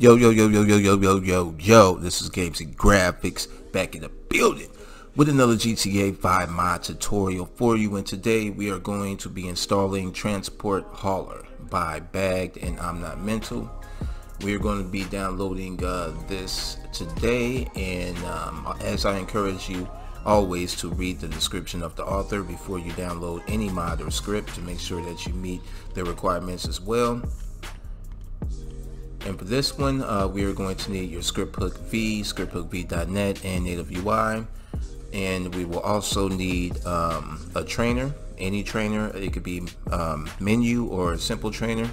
Yo, yo, yo, yo, yo, yo, yo, yo, yo. This is Games and Graphics back in the building with another GTA 5 mod tutorial for you. And today we are going to be installing Transport Hauler by Bagged and I'm Not Mental. We are going to be downloading uh, this today and um, as I encourage you always to read the description of the author before you download any mod or script to make sure that you meet the requirements as well. And for this one, uh, we are going to need your script hook V, scripthookv.net, and native UI. And we will also need um, a trainer, any trainer. It could be um, Menyoo or a simple trainer.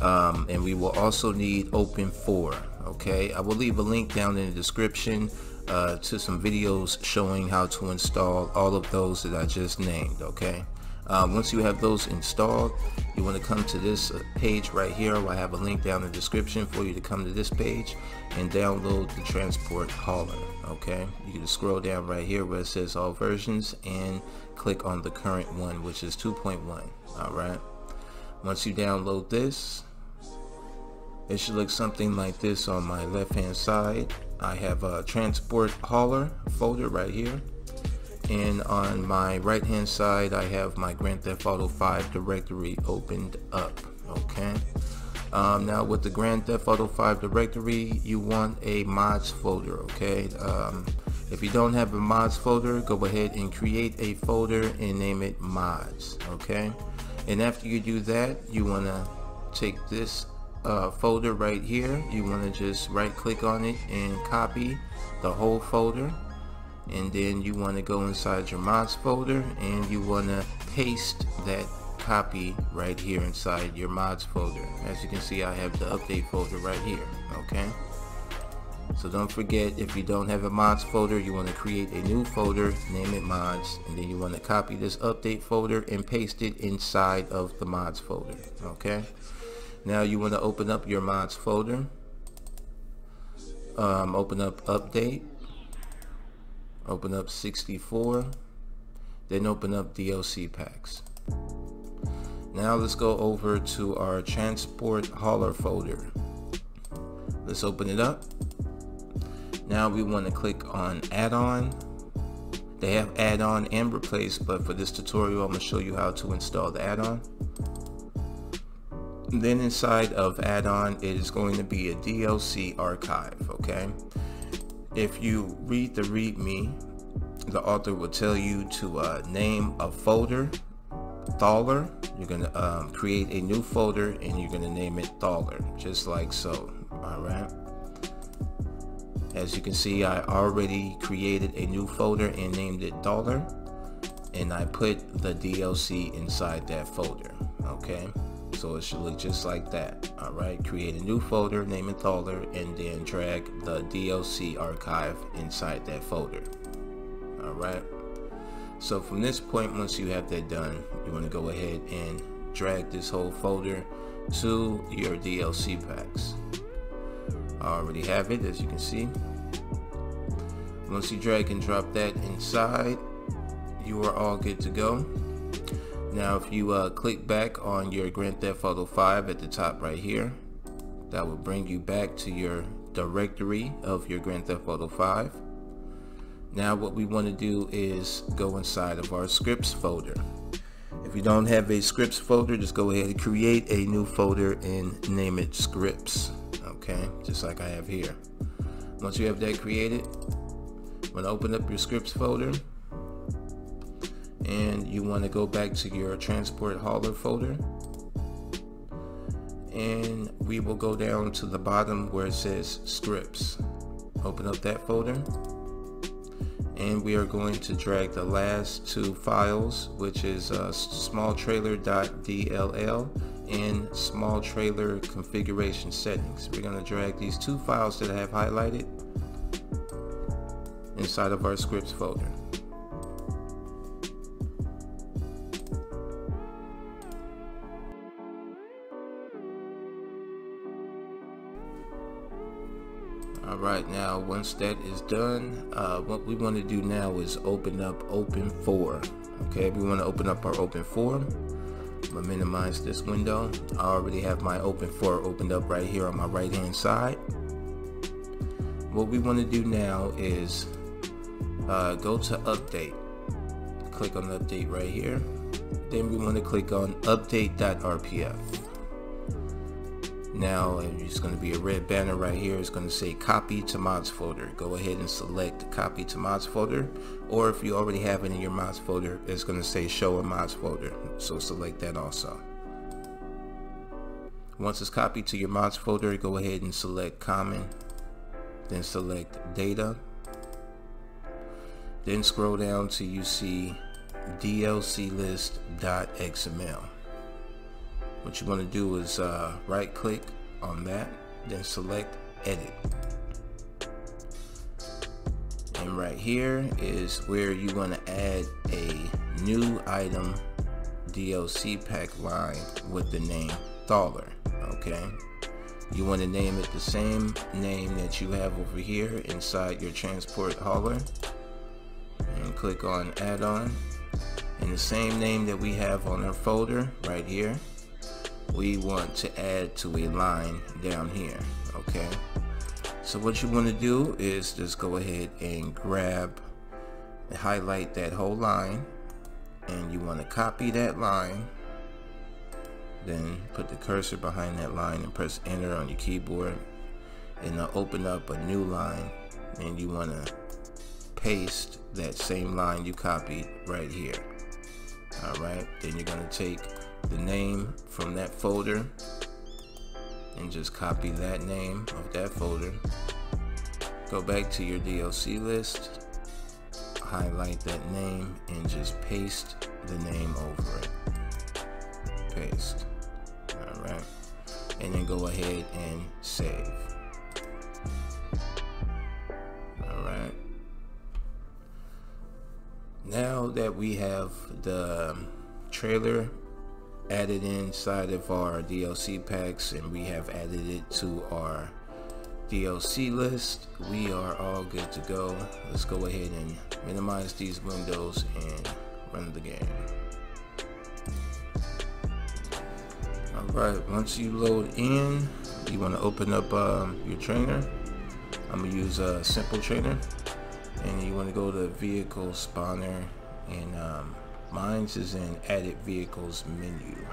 Um, and we will also need OpenIV. Okay, I will leave a link down in the description uh, to some videos showing how to install all of those that I just named okay um, once you have those installed you want to come to this uh, page right here. I have a link down in the description for you to come to this page and download the transport hauler okay? You can scroll down right here where it says all versions and click on the current one which is 2.1 alright once you download this it should look something like this on my left hand side. I have a transport hauler folder right here and on my right hand side I have my Grand Theft Auto 5 directory opened up okay? Um, now with the Grand Theft Auto 5 directory you want a mods folder okay? Um, if you don't have a mods folder go ahead and create a folder and name it mods okay? And after you do that you want to take this uh, folder right here. You want to just right click on it and copy the whole folder and then you want to go inside your mods folder and you want to paste that copy right here inside your mods folder. As you can see I have the update folder right here okay? So don't forget if you don't have a mods folder you want to create a new folder name it mods and then you want to copy this update folder and paste it inside of the mods folder okay? Now you want to open up your mods folder. Um, open up update open up 64 then open up DLC packs. Now let's go over to our transport hauler folder. Let's open it up. Now we want to click on add-on. They have add-on and replace but for this tutorial I'm going to show you how to install the add-on. Then inside of add-on it is going to be a DLC archive okay if you read the readme the author will tell you to uh, name a folder Thaler. You're gonna um, create a new folder and you're gonna name it Thaler just like so alright? As you can see I already created a new folder and named it Thaler and I put the DLC inside that folder okay so it should look just like that. All right create a new folder name it Thaler and then drag the DLC archive inside that folder. All right. So from this point once you have that done you want to go ahead and drag this whole folder to your DLC packs. I already have it as you can see. Once you drag and drop that inside you are all good to go now if you uh, click back on your Grand Theft Auto 5 at the top right here, that will bring you back to your directory of your Grand Theft Auto 5. Now what we want to do is go inside of our scripts folder. If you don't have a scripts folder, just go ahead and create a new folder and name it scripts. Okay, just like I have here. Once you have that created, I'm to open up your scripts folder and you want to go back to your transport hauler folder. And we will go down to the bottom where it says scripts open up that folder. And we are going to drag the last two files which is uh, smalltrailer.dll and small trailer configuration settings. We're going to drag these two files that I have highlighted inside of our scripts folder all right now once that is done uh, what we want to do now is open up open 4 okay we want to open up our OpenIV but minimize this window. I already have my OpenIV opened up right here on my right hand side. What we want to do now is uh, go to update. Click on update right here. Then we want to click on update.rpf. Now it's going to be a red banner right here. It's going to say copy to mods folder. Go ahead and select copy to mods folder. Or if you already have it in your mods folder, it's going to say show a mods folder. So select that also. Once it's copied to your mods folder, go ahead and select common. Then select data. Then scroll down till you see dlclist.xml. What you want to do is uh, right click on that, then select edit. And right here is where you want to add a new item DLC pack line with the name Thaler. Okay. You want to name it the same name that you have over here inside your transport hauler. And click on add-on. And the same name that we have on our folder right here we want to add to a line down here okay? So what you want to do is just go ahead and grab and highlight that whole line and you want to copy that line then put the cursor behind that line and press enter on your keyboard and now open up a new line and you want to paste that same line you copied right here. Alright then you're going to take the name from that folder and just copy that name of that folder. Go back to your DLC list highlight that name and just paste the name over it. Paste. Alright and then go ahead and save. Alright now that we have the trailer added inside of our DLC packs and we have added it to our DLC list. We are all good to go. Let's go ahead and minimize these windows and run the game. Alright once you load in you want to open up um, your trainer. I'm gonna use a simple trainer. And you want to go to vehicle spawner and um, Mine's is in added vehicles menu.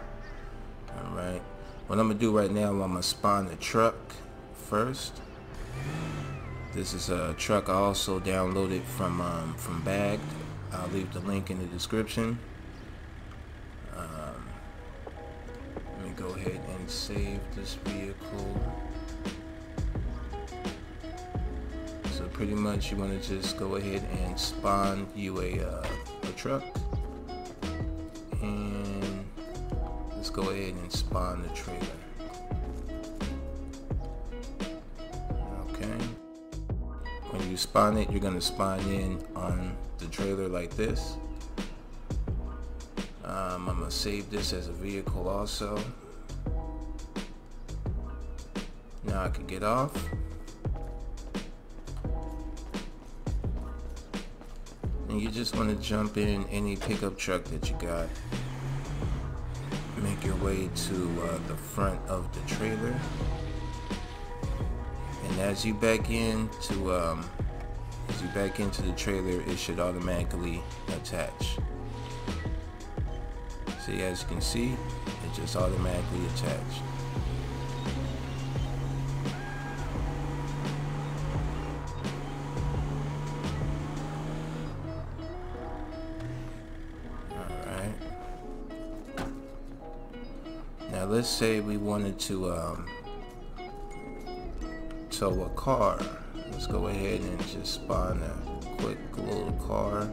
Alright. What I'm gonna do right now, I'm gonna spawn the truck first. This is a truck I also downloaded from um, from Bagged. I'll leave the link in the description. Um, let me go ahead and save this vehicle. So pretty much you want to just go ahead and spawn you a, uh, a truck and let's go ahead and spawn the trailer. Okay. When you spawn it you're gonna spawn in on the trailer like this. Um, I'm gonna save this as a vehicle also. Now I can get off you just want to jump in any pickup truck that you got. Make your way to uh, the front of the trailer. And as you back into um, as you back into the trailer it should automatically attach. See as you can see it just automatically attached Now let's say we wanted to um, tow a car. Let's go ahead and just spawn a quick little car.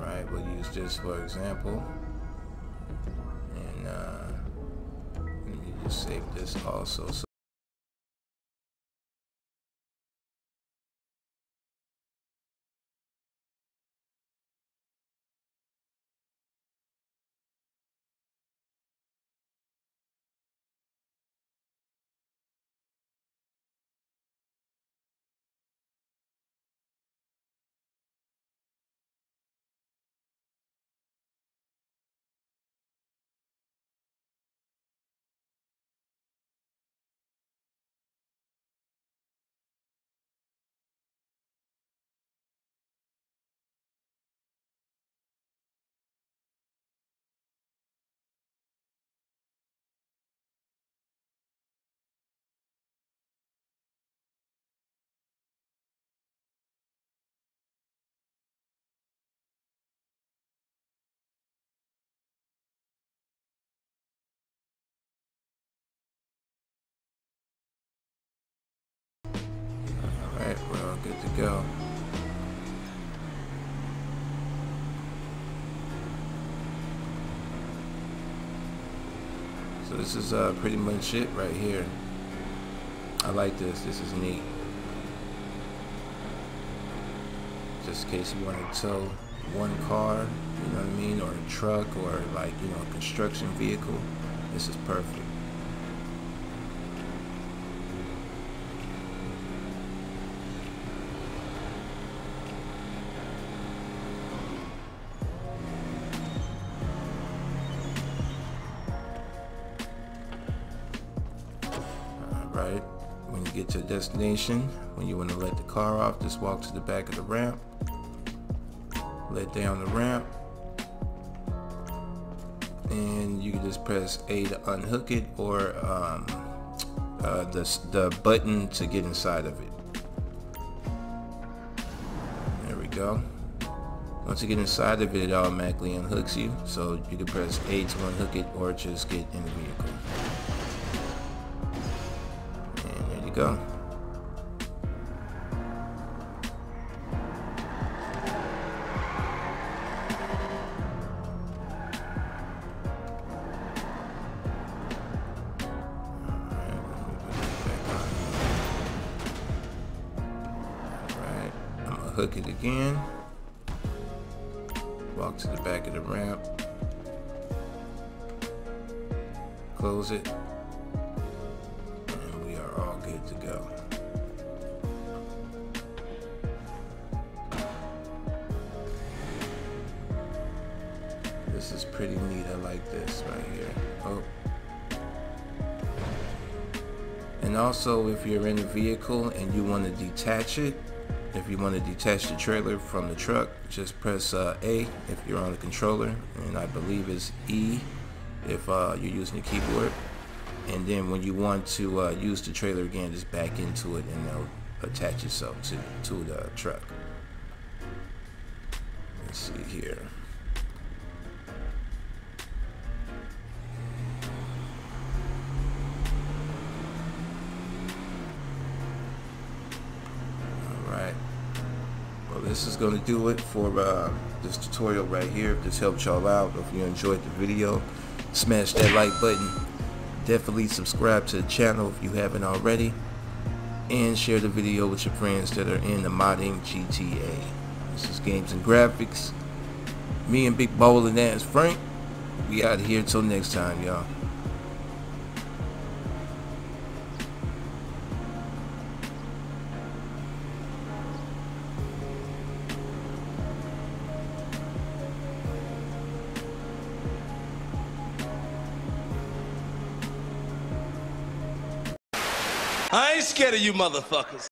Alright, we'll use this for example. And uh, let me just save this also. So this is uh, pretty much it right here. I like this. This is neat. Just in case you want to tow one car, you know what I mean, or a truck, or like, you know, a construction vehicle. This is perfect. Destination, when you want to let the car off, just walk to the back of the ramp, let down the ramp, and you can just press A to unhook it or um, uh, the, the button to get inside of it. There we go. Once you get inside of it, it automatically unhooks you. So you can press A to unhook it or just get in the vehicle. And there you go. Hook it again walk to the back of the ramp close it And we are all good to go. This is pretty neat. I like this right here. Oh. And also if you're in a vehicle and you want to detach it, if you want to detach the trailer from the truck, just press uh, A if you're on the controller, and I believe it's E if uh, you're using the keyboard. And then when you want to uh, use the trailer again just back into it and they'll attach yourself to, to the truck. Let's see here is going to do it for uh, this tutorial right here. If this helped y'all out. If you enjoyed the video. Smash that like button. Definitely subscribe to the channel if you haven't already. And share the video with your friends that are in the modding GTA this is games and graphics. Me and Big Bowl and that's Frank. We out of here till next time y'all I ain't scared of you motherfuckers.